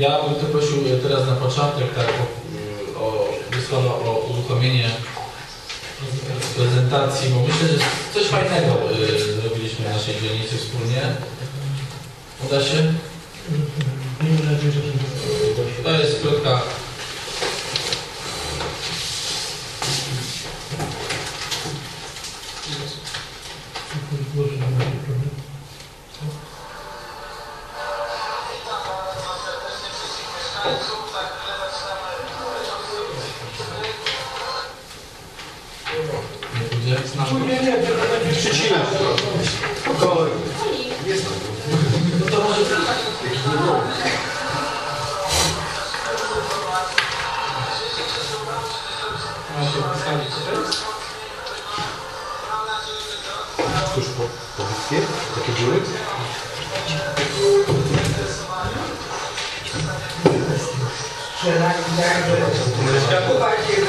Ja bym to prosił teraz na początek tak o, o słowa o uruchomienie prezentacji, bo myślę, że coś fajnego y, zrobiliśmy w naszej dzielnicy wspólnie. Uda się? To jest krótka nie? Nie, tylko taki przycinek. Spokojnie. No to może? Tuż po, po bitwie? Takie były? strzelali tak, że kupa się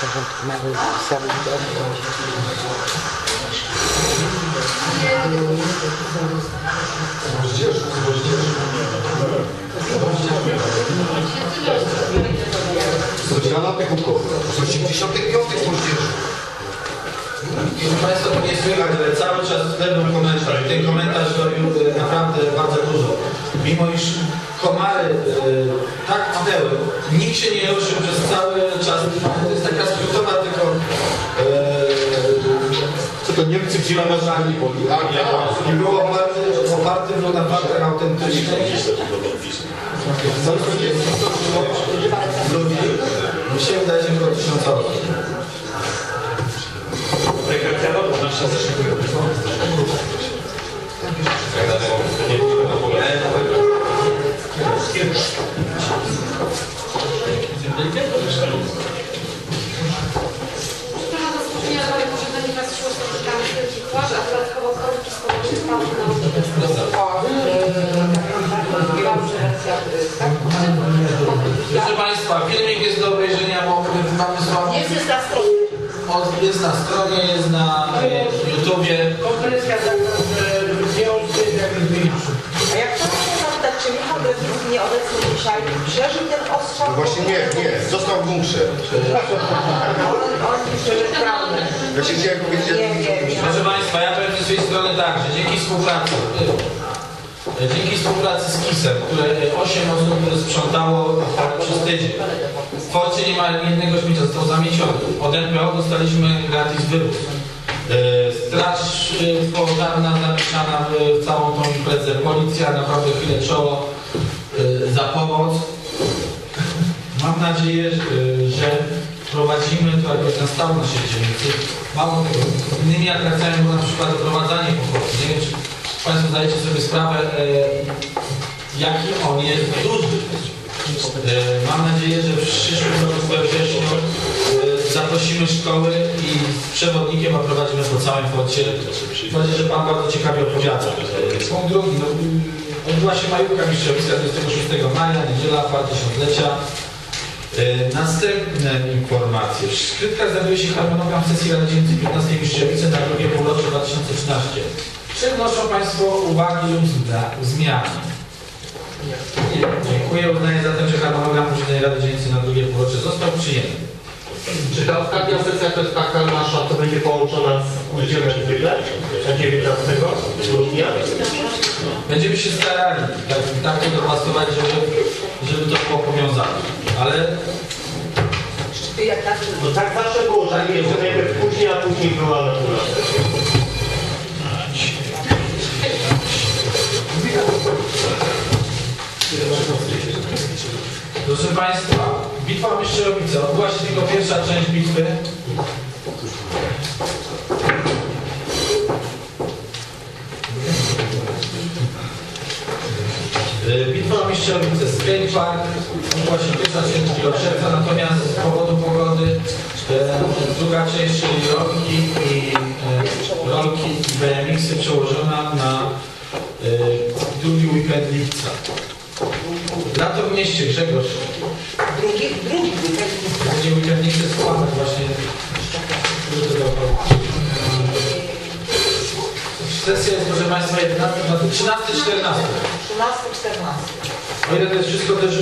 Stąd mały cały dom. Godzina na Pechukowy. Z 85 moździerz. Proszę Państwa, to nie słychać, ale cały czas lewy komentarz. Ten komentarz robił naprawdę bardzo dużo. Mimo iż komary tak tnęły, nikt się nie ruszył przez cały czas. To jest taka skrótowa tylko... Co to Niemcy wzięli na żali boli? Y, nie było oparte, oparte było na faktach autentycznych. Ludzi, mi się wydaje, że było tysiącowo. Sprawa do zgłoszenia dalej posiadania was szło spotkamy wielki kład, a dodatkowo korki na Proszę Państwa, filmik jest do obejrzenia, bo mamy słabo. Jest, jest na stronie. Jest na stronie, jest na e, YouTubie. Konferencja nieobecny dzisiaj przeżył ten ostrzał? No właśnie nie, nie. Został w bunkrze. On, prawda. Ja się chciałem powiedzieć. Nie, nie, nie. Proszę Państwa, ja powiem ze swojej strony tak, że dzięki współpracy, dzięki współpracy z KIS-em, które 8 osób sprzątało fort przez tydzień. W forcie nie ma jednego śmiecia, został zamieciony. Od NPO dostaliśmy gratis wywóz. E, Straż e, pożarna zamieszana w całą tą imprezę. Policja naprawdę chwilę czoło e, za pomoc. Mam nadzieję, że- że prowadzimy to jakoś na stałe nasze dzielnicy. Mało tego, innymi atrakcjami było na przykład doprowadzanie po prostu. Nie wiem, czy Państwo zdajecie sobie sprawę, e, jaki on jest duży. E, mam nadzieję, że w przyszłym roku e, zaprosimy szkoły i z przewodnikiem oprowadzimy po całym. Mam nadzieję, że Pan bardzo ciekawie opowiada. Punkt drugi, no, odbyła się majówka mistrzowiska 26 maja, niedziela, dwa tysiąclecia. E, Następne informacje. W skrytkach znajduje się harmonogram sesji Rady Dzielnicy 15 Mistrzewice na drugie półrocze 2013. Czy wnoszą Państwo uwagi lub zmiany? Nie. Dziękuję. Uznaję zatem, że harmonogram posiedzenia Rady Dzielnicy na drugie półrocze został przyjęty. Czy ta ostatnia sesja to jest taka nasza, co będzie połączona z udziałem zwykle? Na 19 grudnia? Będziemy się starali tak, tak to dopasować, żeby, żeby to było powiązane. Ale tak? No tak zawsze było, że że najpierw później, a później była natura. Proszę Państwa, bitwa Mistrzewice. Odbyła się tylko pierwsza część bitwy. Y, Bitwa o Mistrzewice, Skate Park, odbyła się pierwsza część 2 czerwca, natomiast z powodu pogody e, druga część, czyli rolki i, e, rolki i BMX-y przełożona na drugi weekend lipca. Lato w mieście, Grzegorz. Drugi, drugi weekend. Będzie weekend nie chce składać właśnie. Sesja jest, proszę Państwa, 11, 13, 14. 13, 14. O ile to jest wszystko też e,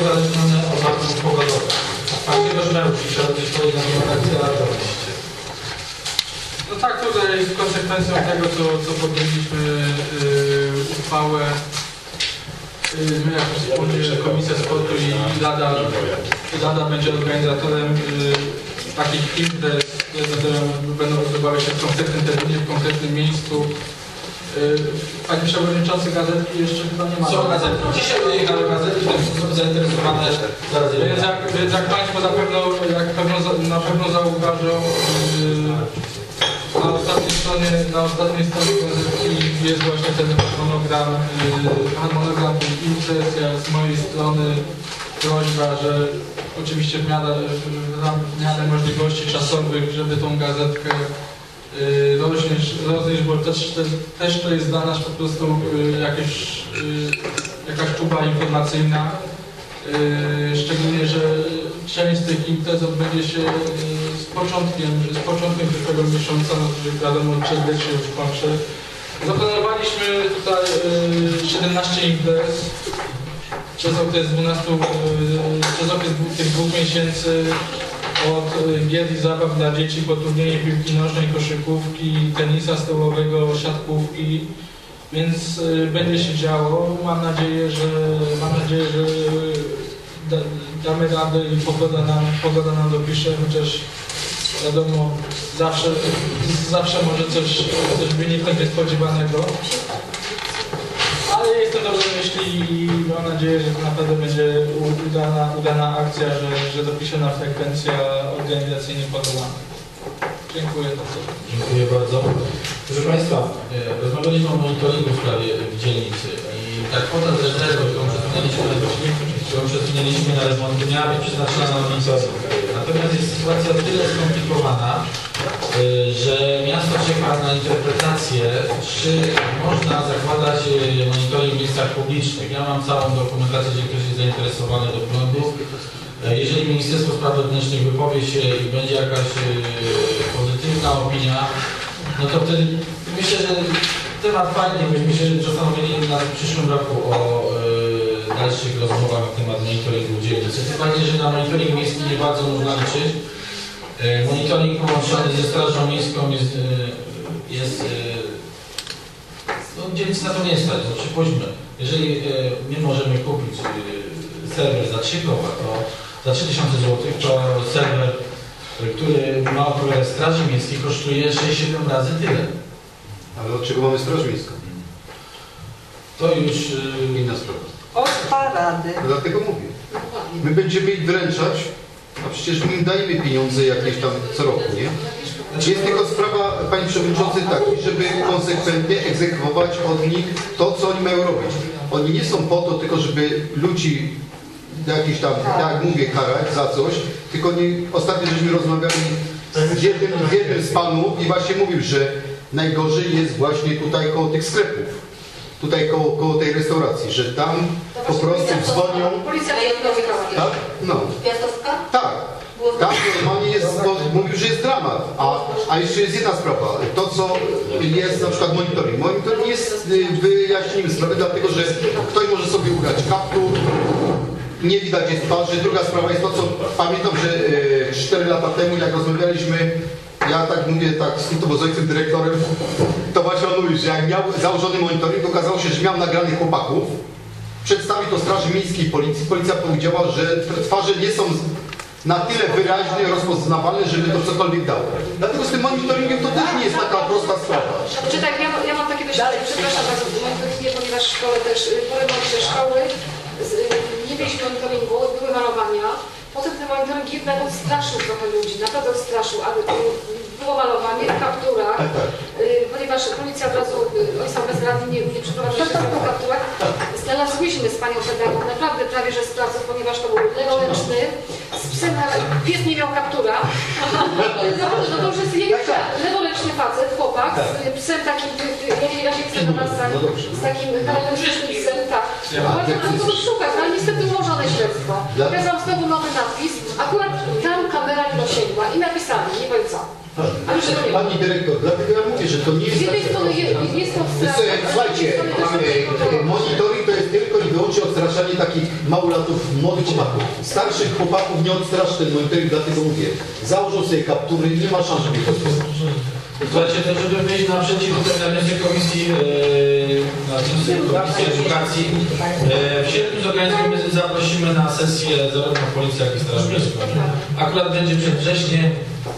uzależnione od warunków pogodowych. Pan Grzegorz Męcz, chciał coś powiedzieć na temat akceleratora w mieście. No tak, tutaj jest konsekwencją tego, co, co podjęliśmy yy, uchwałę. Yy, my jako wspólnie Komisja Sportu i Rada, Rada będzie organizatorem yy, takich imprez, które będą- odbywały się w konkretnym terminie, w konkretnym miejscu. Yy, Panie Przewodniczący Gazetki jeszcze chyba nie ma. Są gazety. Dzisiaj wyjechały gazety, które są zainteresowane zaraz Więc jak, więc jak Państwo na pewno, jak pewno, na pewno zauważą, yy, na ostatniej stronie, na ostatniej stronie gazetki jest właśnie ten harmonogram, yy, harmonogram tych jak z mojej strony prośba, że oczywiście w miarę, w miarę możliwości czasowych, żeby tą gazetkę yy, roznieść, roznieść, bo też, też, to jest dla nas po prostu yy, jakieś, jakaś czuba informacyjna. Szczególnie, że część z tych imprez odbędzie się początkiem, z początkiem przyszłego miesiąca, no wiadomo, się już kończy. Zaplanowaliśmy tutaj yy, 17 imprez przez okres 12, yy, przez okres tych dwóch miesięcy od yy, gier i zabaw dla dzieci po turnieje piłki nożnej, koszykówki, tenisa stołowego, siatkówki, więc y, będzie się działo. Mam nadzieję, że mam nadzieję, że da, damy radę i pogoda nam, pogoda nam dopisze, chociaż wiadomo, zawsze, zawsze może coś, coś wyniknąć niespodziewanego. Ale jestem dobrze myśli i mam nadzieję, że to naprawdę będzie udana, udana akcja, że, że dopiszona frekwencja organizacyjnie podobana. Dziękuję bardzo. Dziękuję bardzo. Proszę Państwa, e, rozmawialiśmy o monitoringu w sprawie w dzielnicy i ta kwota z rezerwy, którą przesunęliśmy, którą przesunęliśmy na remont, być przeznaczona na monitoring. Natomiast jest sytuacja o tyle skomplikowana, e, że miasto czeka na interpretację, czy można zakładać e, monitoring w miejscach publicznych. Ja mam całą dokumentację, jeżeli ktoś jest zainteresowany dokumentu. E, Jeżeli Ministerstwo Spraw Wewnętrznych wypowie się i będzie jakaś e, pozytywna opinia, no to wtedy myślę, że temat fajny, byśmy się zastanowili na przyszłym roku o dalszych rozmowach na temat monitoringu dzielnicy. Tym bardziej, że na monitoring miejski nie bardzo można liczyć. E, Monitoring połączony ze Strażą Miejską jest, e, jest e, no, dzielnicy na to nie stać, no przypuśćmy, jeżeli my możemy kupić serwer za 3 koła, to za 3000 zł, to serwer, który ma odpowiadać Straży Miejskiej kosztuje 6-7 razy tyle. Ale od czego mamy Straż Miejską? To już Inna sprawa. Od parady. No Dlatego mówię. My będziemy ich wręczać, a przecież my im dajemy pieniądze jakieś tam co roku, nie? Jest tylko sprawa, Panie Przewodniczący, taki, żeby konsekwentnie egzekwować od nich to, co oni mają robić. Oni nie są po to tylko, żeby ludzi jakiś tam, jak mówię, karać za coś, tylko nie, ostatnio żeśmy rozmawiali z jednym, z jednym z panów i właśnie mówił, że najgorzej jest właśnie tutaj koło tych sklepów. Tutaj koło, koło tej restauracji, że tam po prostu dzwonią, Policja tak? No. Miasto Tak, normalnie jest, bo mówił, że jest dramat. A, a jeszcze jest jedna sprawa. To, co jest na przykład monitoring. Monitoring jest y, wyjaśnieniem sprawy, dlatego że ktoś może sobie ubrać kaptur, nie widać jest twarzy. Druga sprawa jest to, co pamiętam, że e, 4 lata temu, jak rozmawialiśmy, ja tak mówię, tak skrótowo z ojcem dyrektorem, że jak miał założony monitoring, okazało się, że miał nagranych chłopaków, przedstawił to Straży Miejskiej Policji. Policja powiedziała, że twarze nie są na tyle wyraźnie rozpoznawalne, żeby to cokolwiek dało. Dlatego z tym monitoringiem to też nie jest taka prosta sprawa. Czy tak, ja, ja mam takie doświadczenie, przepraszam bardzo, monitoringie, ponieważ w szkole też, y, po remoncie szkoły z, y, nie mieliśmy monitoringu, były malowania. Potem ten monitoring jednak odstraszył trochę ludzi, naprawdę odstraszył, ale y, było malowanie w kapturach, Tak, tak. y, ponieważ policja od razu, y, oni są bezradni, nie, nie przeprowadzili się w kapturach. Znalazłyśmy z panią pedagog naprawdę prawie że sprawców, ponieważ to był leworęczny, z psem, na- pies nie miał kaptura. Naprawdę, no to już jest jego leworęczny facet, chłopak, z psem takim, ty- ja ja nie chcę do nas No dobrze. z takim charakterystycznym psem, tak. Bardzo nam to szukać, ale niestety umorzone śledztwo. Dla- Pokazał znowu nowy napis, akurat tam kamera nie dosięgła i napisali, nie powiem co. Ma. Pani dyrektor, dlatego ja mówię, że to nie Z jest jednej tak- strony jest e, z Słuchajcie, drugiej strony jest to e, e, monitoring to jest tylko i wyłącznie odstraszanie takich małolatów, młodych chłopaków. Starszych chłopaków nie odstraszy ten monitoring, dlatego mówię, założą sobie kaptury, nie ma szans, żeby to zrobić. Słuchajcie, to żeby wyjść naprzeciw wniosek komisji, yy, komisji edukacji, yy, w sierpniu zorganizujemy, zaprosimy na sesję zarówno policję, jak i straż miejską. Akurat będzie przedwcześnie,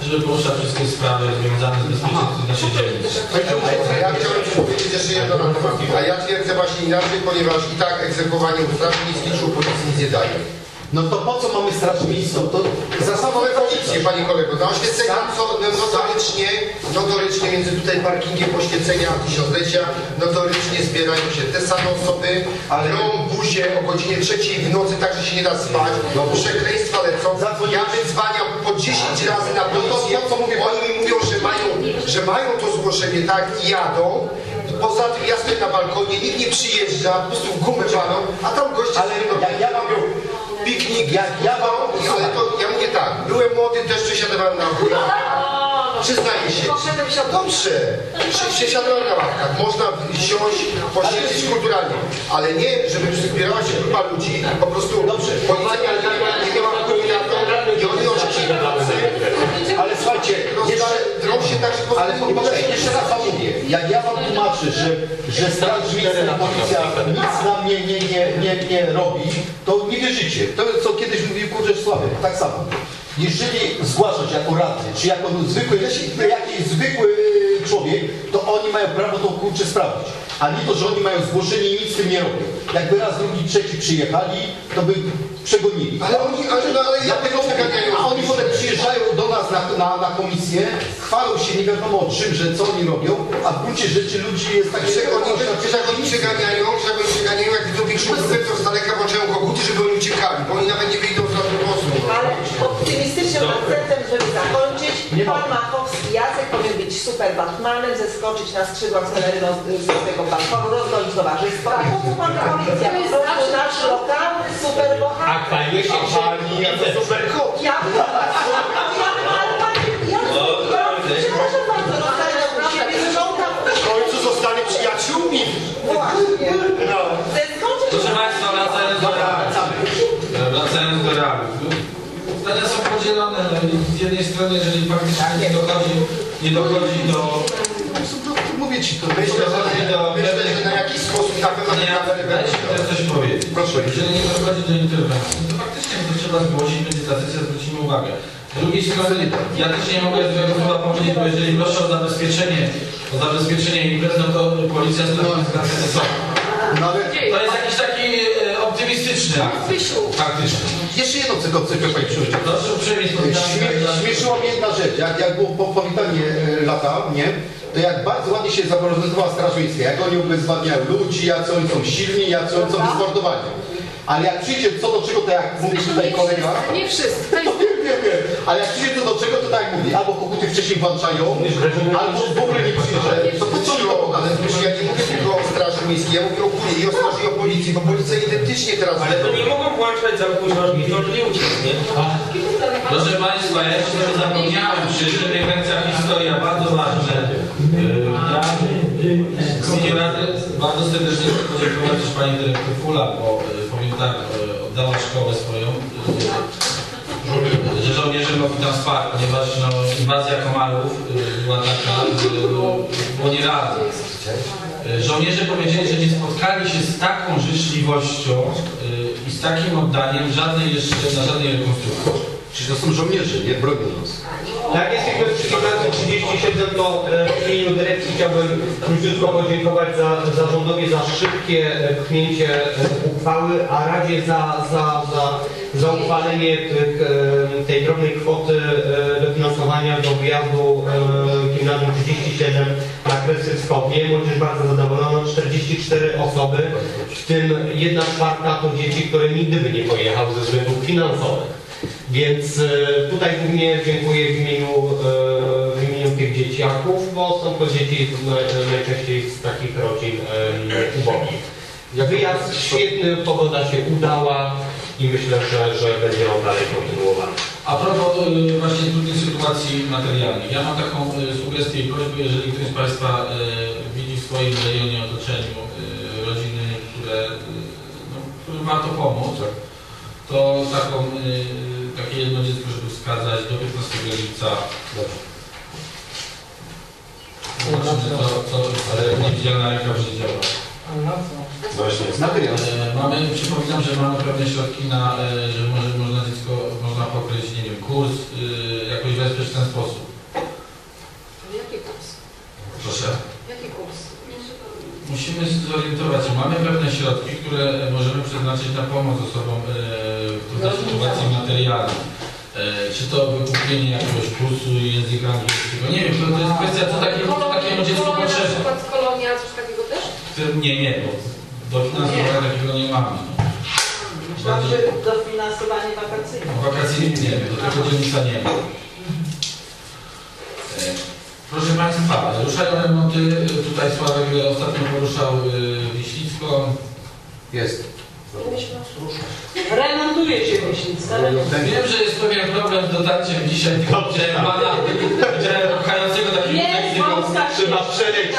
żeby poruszać wszystkie sprawy związane z bezpieczeństwem naszej dzielnicy. A ja chciałem ci powiedzieć jeszcze jedno na temat. A ja twierdzę właśnie inaczej, ponieważ i tak egzekwowanie u Straży Miejskiej czy u Policji nic nie daje. No to po co mamy straż miejską? To zasadowe Same policje, panie kolego, na oświecenia co no, notorycznie, notorycznie między tutaj parkingiem poświęcenia tysiąclecia, notorycznie zbierają się te same osoby, ale buzie o godzinie trzeciej w nocy, tak że się nie da spać, przekleństwa lecą, ja wyzwaniam po 10 razy na policję, to, co mówię, oni mi mówią, że mają, że mają to zgłoszenie, tak, i jadą, Poza tym ja stoję na balkonie, nikt nie przyjeżdża, po prostu w gumę walą, a tam goście Ale jak ja mam- piknik, Jak ja mam- ale to ja mówię tak, byłem młody, też przesiadywałem na górach. Przyznaję się. Dobrze, przesiadywałem na ławkach. Można siąść, posiedzieć kulturalnie, ale nie, żeby zbierała się grupa ludzi, po prostu Dobrze. policja nie miała, nie miała wpływu na to i oni oczywiście Ale słuchajcie, drą się tak, po ale poczekaj, jeszcze raz wam mówię, jak ja wam tłumaczę, że, że straż miejska policja nic na mnie nie, nie, nie, nie robi, to nie wierzycie. To co kiedyś mówił Kurczę Sławy, tak samo. Jeżeli zgłaszać jako radny, czy jako zwykły, jakiś zwykły e, człowiek, to oni mają prawo to kurczę sprawdzić. A nie to, że oni mają zgłoszenie i nic z tym nie robią. Jakby raz, drugi, trzeci przyjechali, to by przegonili. Ale oni, ale, no, ale ja tego mówię, a oni potem przyjeżdżają do nas na, na, na komisję, chwalą się nie wiadomo o czym, że co oni robią, a w gruncie rzeczy ludzi jest takie... Czego oni, oni przeganiają, czego oni przeganiają, jak widzą większą to z daleka włączają koguty, żeby oni uciekali, bo oni nawet nie pan Machowski Jacek powinien być super Batmanem, zeskoczyć na skrzydła z tego balkonu, rozgonić towarzystwo. A po co pan policja? Po prostu nasz lokalny super bohater. A pani się pani, a to super kot. Ja ja ja, ja, przepraszam bardzo, rozdaję u siebie sprzątam W końcu zostanie przyjaciółmi. właśnie. No. Zeskoczyć Proszę Państwa, wracając do realiów. Wracając do realiów. Zdania są podzielone. No i z jednej strony, jeżeli faktycznie nie dochodzi, nie dochodzi do... Mówię ci to. Myślę, że, myślę, że na jakiś sposób na pewno Nie, mi teraz coś powiedzieć. Proszę. Jeżeli nie dochodzi do interwencji, to faktycznie to trzeba zgłosić, będzie ta sesja, zwrócimy uwagę. Z drugiej strony, ja też nie mogę złego słowa powiedzieć, bo jeżeli proszę o zabezpieczenie, o zabezpieczenie imprez, no to policja stoi z granicą są. No To jest jakiś taki optymistyczny akt. Wysiu. Faktycznie. jeszcze jedno tylko cyfrę Pani Przewodnicząca. Proszę śmieszyła mnie jedna rzecz, jak, jak było po, powitanie e, lata, nie? To jak bardzo ładnie się zaprezentowała Straż Miejska, jak oni ubezwładniają ludzi, jak oni są silni, jak oni są wysmordowani. Ale jak przyjdzie co do czego, to jak mówi tutaj Nie kolega, nie wszyscy. To no ale jak przyjdzie co do czego, to tak jak mówi, albo koguty wcześniej włączają, albo w ogóle nie przyjeżdżają. To po co mi to Ale pokazać? ja nie mówię Miejskiej, ja mówię o KUNie i o Straży i o Policji, bo Policja identycznie teraz... Ale to nie mogą włączać za późno, żeby zdążyli uciec, nie? Proszę Państwa, ja się tego zapomniałem, przecież interwencja historia, bardzo ważne. Ja bardzo serdecznie chcę podziękować też Pani Dyrektor Fula, bo yy, powiem tak, yy, oddała szkołę swoją, yy, że żołnierze mogli tam spać, ponieważ no, inwazja komarów była taka, że było nie rady. Yy, Żołnierze powiedzieli, że nie spotkali się z taką życzliwością yy, i z takim oddaniem żadnej jeszcze, na żadnej rekonstrukcji. Przecież to są żołnierze, nie? Bronią nas. Jak jesteśmy przy gimnazjum 37, to e, w imieniu dyrekcji chciałbym króciutko podziękować za, zarządowi za szybkie e, pchnięcie e, uchwały, a Radzie za, za, za, za uchwalenie tych, e, tej drobnej kwoty e, dofinansowania do wyjazdu e, gimnazjum 37 na Kresy Wschodnie. Młodzież bardzo zadowolona, 44 osoby, w tym jedna czwarta to dzieci, które nigdy by nie pojechały ze względów finansowych. Więc e, tutaj głównie dziękuję w imieniu, e, w imieniu tych dzieciaków, bo są to dzieci naj- najczęściej z takich rodzin ubogich. Wyjazd świetny, pogoda się udała i myślę, że, że będzie on dalej kontynuowany. A propos y, właśnie trudnej sytuacji materialnej. Ja mam taką y, sugestię i prośbę, jeżeli ktoś z Państwa y, widzi w swoim rejonie, otoczeniu rodziny, które, no, którym warto pomóc, to taką, takie jedno dziecko, żeby wskazać do 15 lipca. Zobaczymy, co, co, ale niewidzialna ręka będzie działać. Właśnie. Materiał. E, Mamy, przypominam, że mamy pewne środki na, e, że może, można dziecko, można pokryć, nie wiem, kurs, y, jakoś wesprzeć w ten sposób. Ale jaki kurs? Proszę. Jaki kurs? Musimy się zorientować, że mamy pewne środki, które e, możemy przeznaczyć na pomoc osobom e, w trudnej sytuacji materialnej. E, Czy to wykupienie jakiegoś kursu języka angielskiego, nie wiem, to, to jest kwestia, co takiemu, co takiemu dziecku Kolonia, na przykład kolonia, coś takiego też? Ty- Nie, nie, bo dofinansowania takiego nie mamy. No. Myślałam, że dofinansowanie wakacyjne. Wakacyjnych nie wiem, do tego dzielnica nie ma. E, Proszę Państwa, ruszają remonty. Tutaj Sławek ostatnio poruszał y, Wiślicką. Jest. Remontuje się Myślicka. Wiem, że jest pewien problem z dotarciem dzisiaj. Widziałem pana, widziałem pchającego takiego Jest wąska Trzeba przelecieć.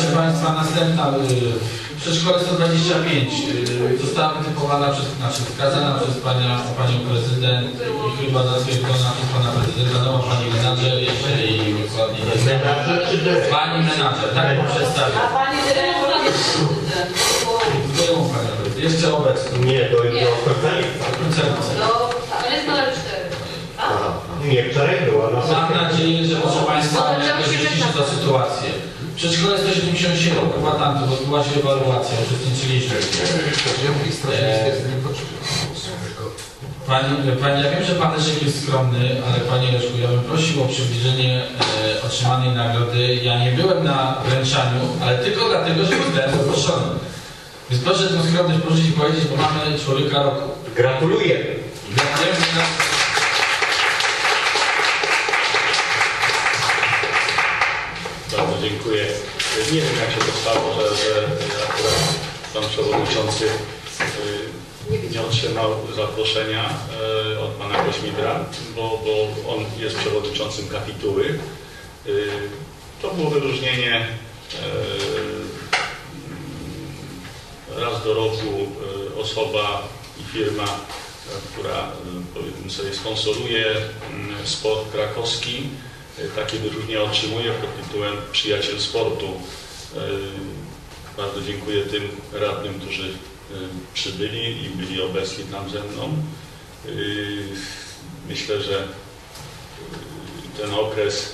Proszę Państwa, następna. y, Przedszkole 125 y, została wytypowana przez, znaczy wskazana przez panią, panią prezydent i chyba zatwierdzona przez pana prezydenta, nowa pani menadżer jeszcze i dokładnie nie znam. Menadżer czy dyrektor? Pani menadżer, tak ją przedstawię. A pani dyrektor jest... Panią prezydent? Jeszcze obecną. Nie, do, do. Końcownicę. No, ale jest numer 4. Nie, wczoraj była na Mam nadzieję, że proszę Państwa jakoś wyciszy tę sytuację. Przedszkole 177 kombatantów odbyła się ewaluacja, uczestniczyliśmy. Niepotrzebna. Pani, pani, ja wiem, że Pan Leszek jest skromny, ale Panie Leszku, ja bym prosił o przybliżenie e, otrzymanej nagrody. Ja nie byłem na wręczaniu, ale tylko dlatego, że zostałem zaproszony. Więc proszę tę skromność prosić i powiedzieć, bo mamy człowieka roku. Gratuluję. Gratulujemy. Dziękuję. Nie wiem jak się to stało, że, że akurat pan przewodniczący y, nie otrzymał zaproszenia y, od pana Kośmidra, bo, bo on jest przewodniczącym kapituły. Y, To było wyróżnienie raz do roku osoba i firma, która powiedzmy sobie sponsoruje sport krakowski. Y, Takie wyróżnienia otrzymuje pod tytułem Przyjaciel Sportu. Y, Bardzo dziękuję tym radnym, którzy y, przybyli i byli obecni tam ze mną. Myślę, że ten okres,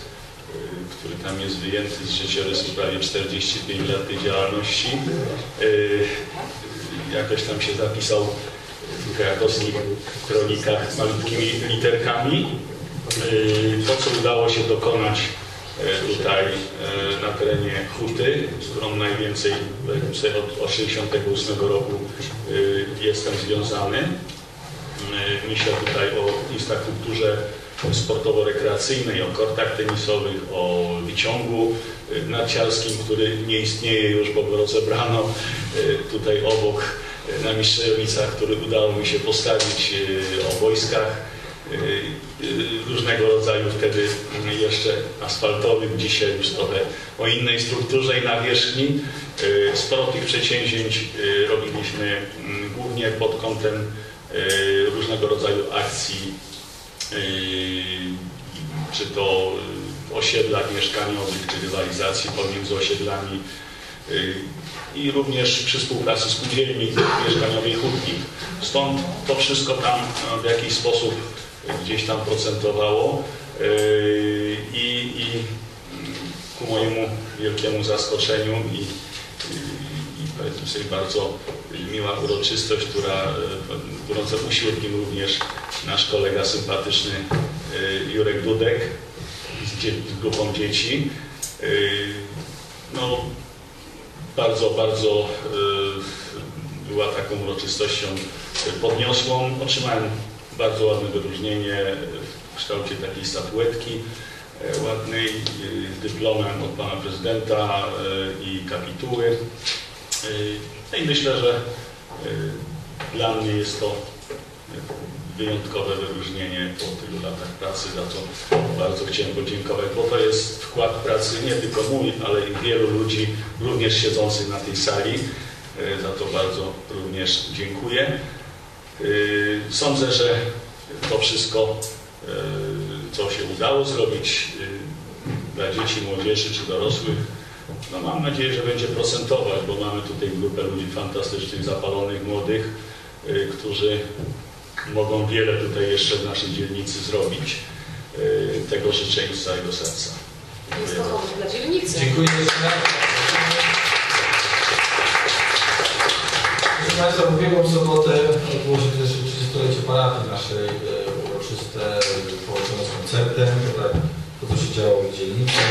który tam jest wyjęty z życiorysu prawie 45 lat tej działalności, jakoś tam się zapisał w krakowskich kronikach malutkimi literkami. Y, To, co udało się dokonać y, tutaj y, na terenie Huty, z którą najwięcej od 1968 roku jestem związany. Myślę tutaj o infrastrukturze sportowo-rekreacyjnej, o kortach tenisowych, o wyciągu narciarskim, który nie istnieje już, bo go rozebrano tutaj obok na Mistrzelnicach, który udało mi się postawić o wojskach różnego rodzaju wtedy y, jeszcze asfaltowych, dzisiaj już trochę o innej strukturze i nawierzchni. Y, Sporo tych przedsięwzięć y, robiliśmy mm, głównie pod kątem y, różnego rodzaju akcji, y, czy to osiedlach mieszkaniowych, czy rywalizacji pomiędzy osiedlami y, i również przy współpracy spółdzielni mieszkaniowej Hutnik. Stąd to wszystko tam w jakiś sposób gdzieś tam procentowało y, i, i ku mojemu wielkiemu zaskoczeniu i, i, powiedzmy sobie bardzo miła uroczystość, która, e, budząca uświetnił również nasz kolega sympatyczny e, Jurek Dudek z, grupą dzieci. No, bardzo, bardzo była taką uroczystością podniosłą. Otrzymałem bardzo ładne wyróżnienie w kształcie takiej statuetki e, ładnej, e, dyplomem od pana prezydenta e, i kapituły. No i myślę, że dla mnie jest to wyjątkowe wyróżnienie po tylu latach pracy, za co bardzo chciałem podziękować, bo to jest wkład pracy nie tylko mój, ale i wielu ludzi, również siedzących na tej sali. Za to bardzo również dziękuję. E, Sądzę, że to wszystko, e, co się udało zrobić e, dla dzieci, młodzieży czy dorosłych, no mam nadzieję, że będzie procentować, bo mamy tutaj grupę ludzi fantastycznych, zapalonych, młodych, y, którzy mogą wiele tutaj jeszcze w naszej dzielnicy zrobić. Y, Tego życzę im z całego serca. Jest to powód dla dzielnicy. Dziękuję jeszcze raz. Państwa, w ubiegłą sobotę odbyło się też 30-lecie parafii naszej e, uroczyste, e, połączone z koncertem, tak, to co się działo w dzielnicy.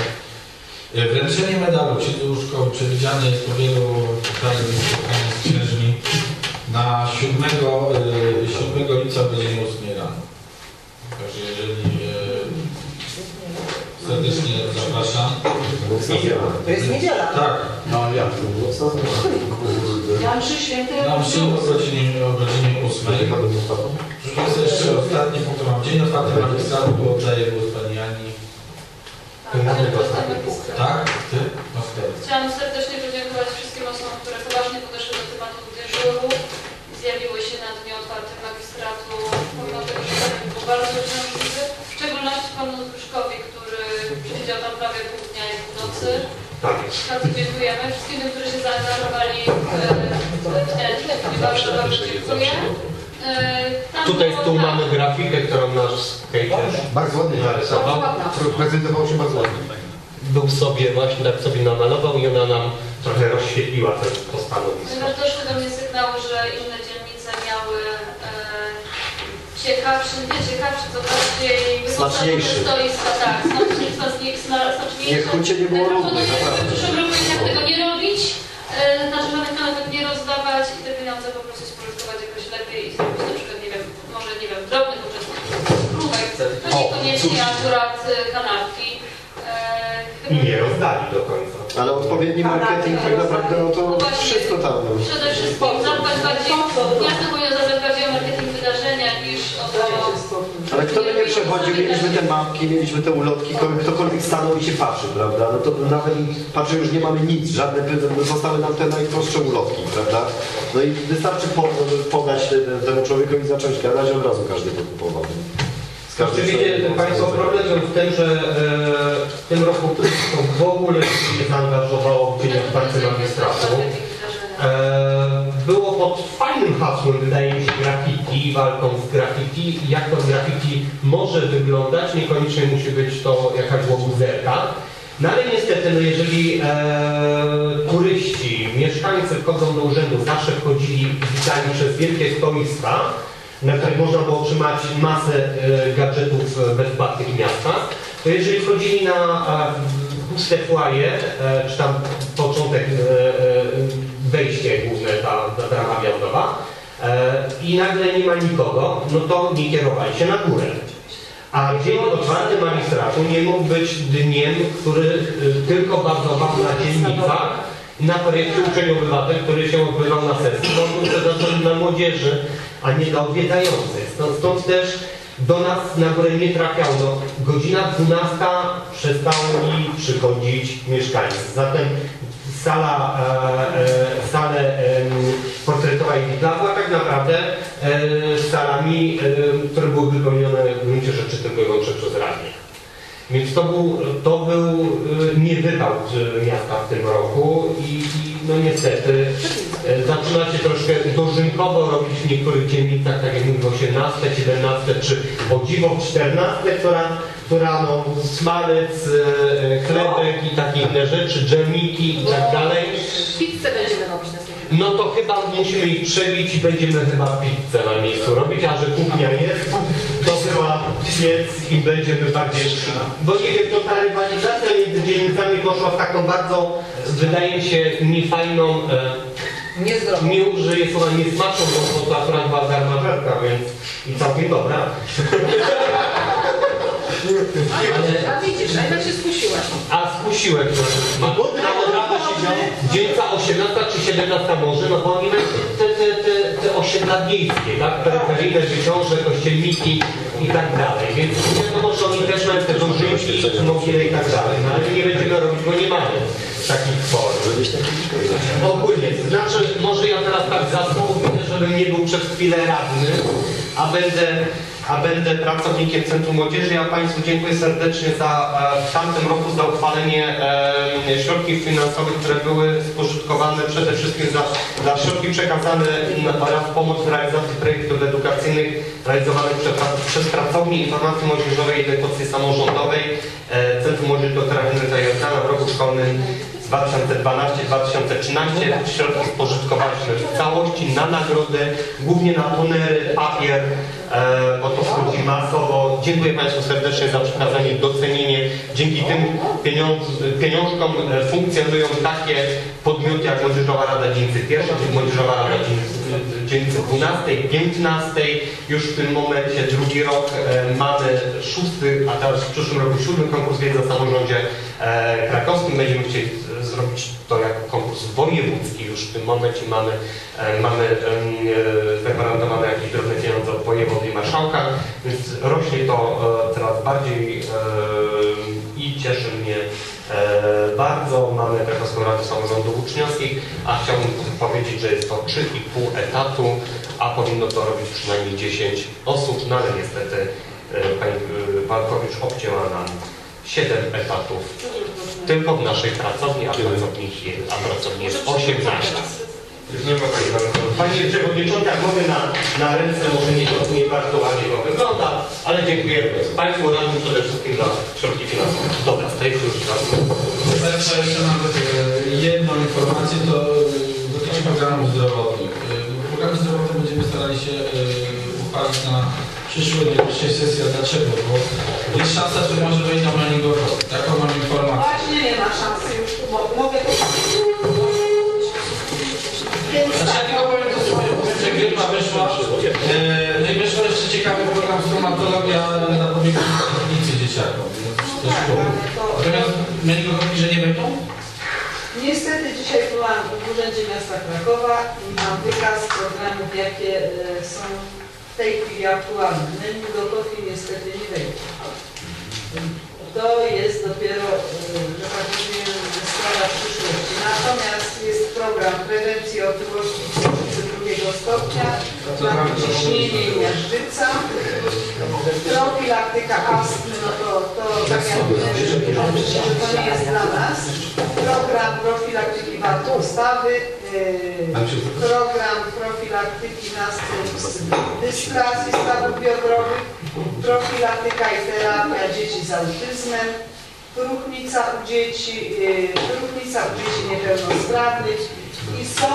E, Wręczenie medalu księdzu szkoły przewidziane jest po wielu krajach spotkania z księżmi na 7, e, 7 lipca o godzinie 8 rano. Także jeżeli e, serdecznie zapraszam. To jest niedziela. Tak. No jak? Ja mszy święty Na mszy o godzinie, o godzinie 8. Proszę Państwa, jeszcze ostatni punkt mam. Dzień otwarty magistratu, bo oddaję głos Pani Ani. Tak? Ty? No wtedy. Chciałam serdecznie podziękować wszystkim osobom, które poważnie podeszły do tematu dyżuru, zjawiły się na dniu otwartym magistratu, pomimo tego, że ten był bardzo uciążliwy, w szczególności panu Zbyszkowi, który siedział tam prawie pół dnia i pół nocy. Tak. Bardzo dziękujemy wszystkim tym, którzy się zaangażowali e, w ten, bardzo, bardzo dziękuję. E, tam Tutaj tu tak, mamy grafikę, którą nasz skater Bardzo ładnie narysował. Prezentował się bardzo ładnie. był sobie właśnie tak sobie namalował i ona nam trochę rozświetliła to, to stanowisko. Ponieważ doszły do mnie sygnały, że inne dzielnice miały e, ciekawszy, nie ciekawszy, to bardziej Smaczniejszy. stoiska, tak, smaczniejsze. Niech hucie nie było proponuję naprawdę. w przyszłym roku jednak tego nie robić, e, znaczy nawet nawet nie rozdawać i te pieniądze po prostu spożytkować jakoś lepiej i zrobić na przykład, nie wiem, może nie wiem, drobnych uczestników, próbek, to niekoniecznie akurat e, kanapki. E, I nie rozdali do końca. Ale odpowiedni marketing tak naprawdę, no to wszystko tam. no. Przede wszystkim zadbać bardziej, miasto powinno zadbać bardziej o marketing wydarzenia niż o to, Ale kto by nie przechodził, mieliśmy te mapki, mieliśmy te ulotki, kto- ktokolwiek stanął i się patrzy, prawda? No to nawet patrzy, już nie mamy nic, żadne, zostały nam te najprostsze ulotki, prawda? No i wystarczy po, podać te- temu człowiekowi zacząć gadać, od razu każdy to kupował. Oczywiście Państwo problem w tym, że e, w tym roku w ogóle się zaangażowało w Dzień Otwarty Magistratu. E, było pod fajnym hasłem, wydaje mi się, graffiti, walką z graffiti. Jak to graffiti może wyglądać, niekoniecznie musi być to jakaś łobuzerka. No ale niestety, no jeżeli e, turyści, mieszkańcy wchodzą do urzędu, zawsze wchodzili witani przez wielkie stoiska, na których można było otrzymać masę e, gadżetów bezpłatnych miasta, to jeżeli wchodzili na puste foyer, e, czy tam początek, e, wejście główne, ta, ta e, i nagle nie ma nikogo, no to nie kierowali się na górę. A dzień otwarty magistratu nie mógł być dniem, który tylko bazował na dziennikach i na projekcie Uczeń Obywatel, który się odbywał na sesji, on był przeznaczony dla młodzieży, a nie dla odwiedzających. Stąd, stąd też do nas na górę nie trafiał. No, godzina 12 przestali przychodzić mieszkańcy. Zatem sala, e, e, salę e, portretowa i widla była tak naprawdę e, salami, e, które były wypełnione w gruncie rzeczy tylko i wyłącznie przez radnych. Więc to był, to był e, niewypał e, miasta w tym roku i, no niestety e, zaczyna się troszkę dożynkowo robić w niektórych dzielnicach, tak jak mówię, 18, 17 czy o dziwo 14, która, która no, smalec, e, chlebek i takie inne rzeczy, dżemiki i tak dalej. Pizzę będziemy robić na. No to chyba musimy ich przebić i będziemy chyba pizzę na miejscu robić, a że kuchnia jest, to chyba piec i będziemy bardziej... Bo nie wiem, to ta rywalizacja między dzielnicami poszła w taką bardzo, wydaje mi się, niefajną, e, Niezdrowo. nie użyję słowa niesmaczną, bo to akurat była garmażerka, więc i całkiem dobra. A widzisz, a jednak się skusiłaś. A skusiłem rana siedział dzielnica 18 czy 17 może, no bo oni mają te, te, te, te osiedla wiejskie, tak? Peryferyjne wyciąże, kościelniki i tak dalej. Więc wiadomo, że oni też mają te dożynki, mogile i tak dalej. No ale nie będziemy robić, bo nie mamy takich form. Ogólnie, znaczy może ja teraz tak zasługuję, żebym nie był przez chwilę radny, a będę, a będę pracownikiem Centrum Młodzieży. Ja Państwu dziękuję serdecznie za e, w tamtym roku za uchwalenie e, środków finansowych, które były spożytkowane przede wszystkim za, za środki przekazane na, oraz pomoc w realizacji projektów edukacyjnych realizowanych przez, przez Pracownię Informacji Młodzieżowej i Edukacji Samorządowej e, Centrum Młodzieży Doktora Henryka Jordana w roku szkolnym 2012-2013 środki spożytkowaliśmy w całości na nagrody, głównie na tonery, papier, e, bo to wchodzi masowo. Dziękuję Państwu serdecznie za przekazanie, docenienie. Dzięki tym pieniądz, pieniążkom e, funkcjonują takie podmioty jak Młodzieżowa Rada Dzielnicy czy Młodzieżowa Rada Dzielnicy 12, 15. Już w tym momencie drugi rok e, mamy szósty, a teraz w przyszłym roku siódmy konkurs wiedzy o samorządzie e, krakowskim. Będziemy chcieli e, zrobić to jako konkurs wojewódzki. Już w tym momencie mamy, e, mamy e, zagwarantowane jakieś drobne pieniądze od wojewody i marszałka, więc rośnie to e, coraz bardziej i cieszy mnie bardzo. Mamy Krakowską Radę Samorządu Uczniowskich, a chciałbym powiedzieć, że jest to 3,5 etatu, a powinno to robić przynajmniej 10 osób, no ale niestety pani Walkowicz obcięła nam 7 etatów tylko w naszej pracowni, a pracowni jest, a pracowni jest 18. Panie Przewodniczący, jak mogę na, na ręce, może nie, nie bardzo ładnie to wygląda, ale dziękuję Państwu radnym przede wszystkim za środki finansowe. Dobra, z tej już raz. Państwa jeszcze mam e, jedną informację, to e, dotyczy programów zdrowotnych. E, Programy zdrowotne będziemy starali się uchwalić na przyszłej najbliższej sesji. A dlaczego? Bo jest szansa, że może wejść na Maningowski. Taką mam informację. Właśnie nie ma szansy już, bo mogę to Więc Znaczy ja tak, tylko powiem to że Gryma wyszła, e, no i wyszła jeszcze ciekawy program stomatologia na pobiegu klinicy dzieciakom. do szkoły. Natomiast Maningowski, że nie będą? Niestety dzisiaj byłam w Urzędzie Miasta Krakowa i mam wykaz programów, jakie e, są w tej chwili aktualne. Meningokoki niestety nie wejdzie. To jest dopiero, e, że tak powiem, sprawa przyszłości. Natomiast jest program prewencji otyłości drugiego stopnia, ciśnienie i miażdżyca, profilaktyka astmy, no to, to tak jak mówię, że to nie jest dla nas. Program profilaktyki wad ustawy, yy, program profilaktyki następstw dysplazji stawów biodrowych, profilaktyka i terapia dzieci z autyzmem, próchnica u dzieci, yy, próchnica u dzieci niepełnosprawnych i są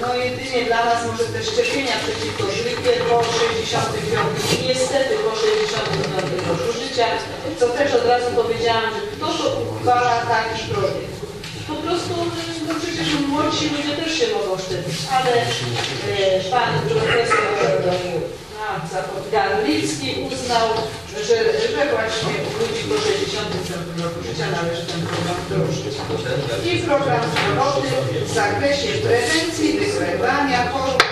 no jedynie dla nas może te szczepienia przeciwko grypie po 65, niestety po 65 roku życia, co też od razu powiedziałam, że kto to uchwala taki projekt. Po prostu, no przecież młodsi ludzie też się mogą szczepić, ale e, pan profesor zapom- Garlicki uznał, że, że właśnie u ludzi po 60 roku życia należy ten program wdrożyć. I program zdrowotny w zakresie prewencji, wykrywania chorób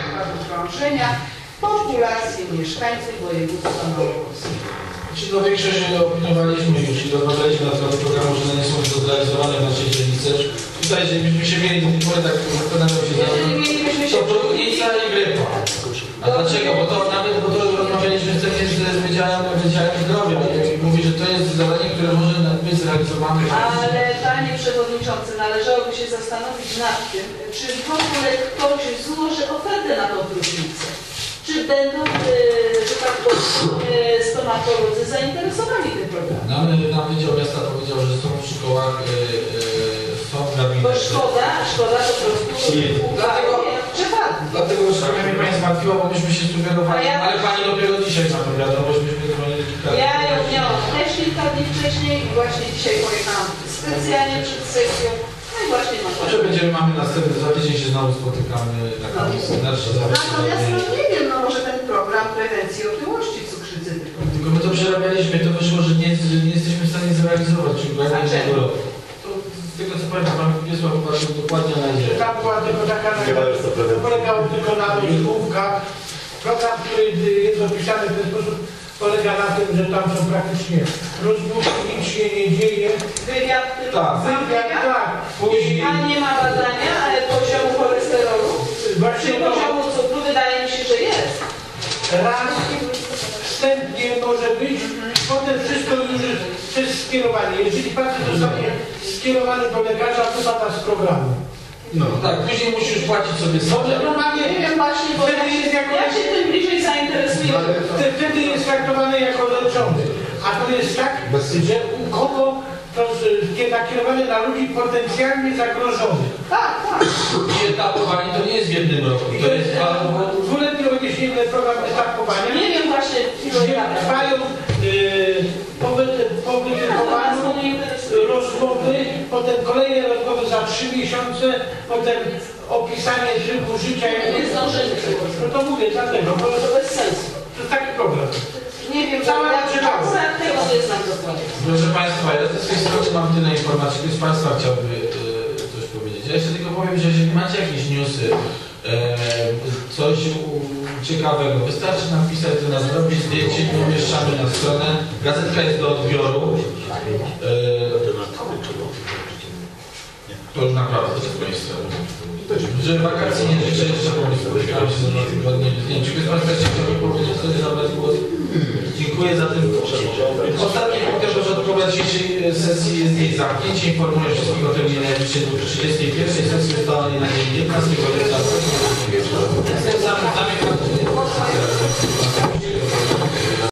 krążenia populacji mieszkańców województwa małopolskiego. Czy no większość opiniowaliśmy już i rozmawialiśmy na temat programu, że one nie są zrealizowane w naszej dzielnicy. Tutaj, żebyśmy się mieli do tej pory, tak zastanawiam się, Jeżeli się to próchnica i grypa. A dlaczego? Bo to nawet, bo to rozmawialiśmy wtedy z z Wydziałem, Wydziałem Zdrowia i mówi, że to jest zadanie, które może być zrealizowane. Ale panie przewodniczący, należałoby się zastanowić nad tym, czy w ogóle ktoś złoży ofertę na tą próżnicę. Czy będą, e, że tak powiem, e, stomatolodzy zainteresowani tym programem? Nam, nam Wydział Miasta powiedział, że są w szkołach, są Bo gabinety. szkoda, szkoda po prostu Dlatego-. Dlatego że mnie Pani zmartwiła, bo myśmy się sugerowali, ja- ale Pani dopiero dzisiaj ma to wiadomość, myśmy dzwonili kilka razy. Ja ją miałam też kilka dni wcześniej i właśnie dzisiaj pojechałam specjalnie przed sesją. No i właśnie mam Może będziemy, mamy następny, za tydzień się znowu spotykamy na komisji. Znaczy, Natomiast no nie wiem, no może ten program prewencji otyłości cukrzycy tylko. Tylko my to przerabialiśmy, to wyszło, że nie, że nie jesteśmy w stanie zrealizować ciągłego A czemu? jednego roku. To Z tego co pamiętam, Pan Wiesław chyba się dokładnie znajdzie. Tam była tylko taka Nie ma już co prewencji. Polegało tylko na rozmówkach. Program, który jest opisany w ten sposób, polega na tym, że tam są praktycznie rozmówki, nic się nie dzieje. Wywiad tylko. Tak. Wywiad, tak. Później A nie ma badania ale poziomu cholesterolu? Czy właśnie to poziomu cukru? Wydaje mi się, że jest. raz wstępnie może być, potem wszystko już jest przez skierowanie. Jeżeli pacjent zostanie skierowany do lekarza, wypada z programu. No tak, później musisz płacić sobie sobie. normalnie Nie wiem właśnie, bo Wtedy ja jest się, jako- ja się tym bliżej zainteresuję. Wte- Wtedy jest traktowany jako leczony. A to jest tak, że u kogo to jest nakierowane na ludzi potencjalnie zagrożonych. Tak, tak. I etapowanie to nie jest w jednym roku, to jest dwa dwuletni odniesienie program etapowania. Nie trwają yy, powy- powytykowane rozmowy, potem kolejne rozmowy za trzy miesiące, potem opisanie trybu życia. Nie zdążymy. No to mówię, dlatego, bo To bez sensu. to jest taki program. Nie wiem, Cała ja dokładnie. Proszę Państwa, ja z tej strony mam tyle informacji, ktoś z Państwa chciałby e, coś powiedzieć. Ja jeszcze tylko powiem, że jeżeli macie jakieś newsy, e, coś u- ciekawego, wystarczy napisać do nas, zrobić zdjęcie i umieszczamy na stronę. Gazetka jest do odbioru. E, to już naprawdę wszystko jest. Że wakacje nie życzę jeszcze pomysł, spotykałem się za dwa w zdjęciu. Ktoś z Państwa jeszcze chciałby powiedzieć, co nie zabrać głos? Dziękuję za ten Ostatni punkt porządkowy dzisiejszej sesji jest jej zamknięcie. Informuję wszystkich o terminie najbliższej 31 sesji ustalonej na dzień 15 lipca. Zamykam